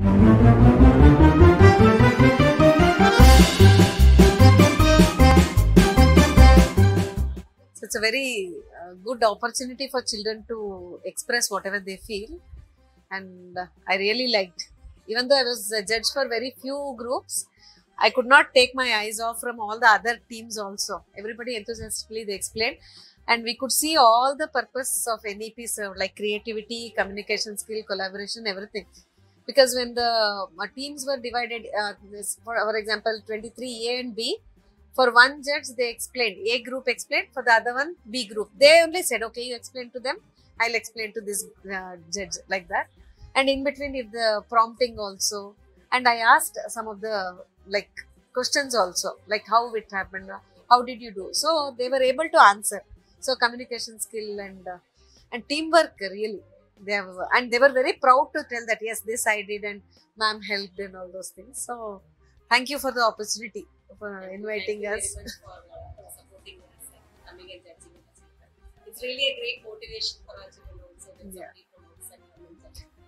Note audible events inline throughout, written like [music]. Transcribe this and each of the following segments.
So it's a very uh, good opportunity for children to express whatever they feel, and uh, I really liked. Even though I was a judge for very few groups, I could not take my eyes off from all the other teams also. Everybody enthusiastically they explained, and we could see all the purpose of NEP served, like creativity, communication skill, collaboration, everything. Because when the uh, teams were divided, uh, for, for example, 23 A and B, for one judge they explained a group explained for the other one b group. They only said okay you explain to them. I'll explain to this uh, judge like that. And in between if the prompting also and i asked some of the like questions also like how it happened? How did you do? So they were able to answer. So communication skill and uh, and teamwork really they have and they were very proud to tell that yes this i did and ma'am helped and all those things. So thank you for the opportunity for inviting Thank us. you very much for uh, supporting us and coming and judging us. It's really a great motivation for our children also Yeah.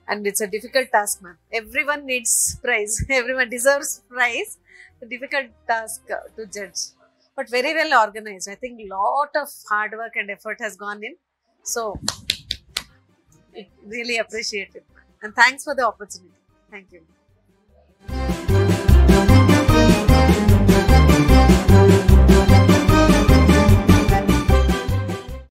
and and it's a difficult task ma'am. Everyone needs prize. [laughs] Everyone deserves prize. A difficult task uh, to judge. But very well organized. I think a lot of hard work and effort has gone in. So really appreciate it. And thanks for the opportunity. Thank you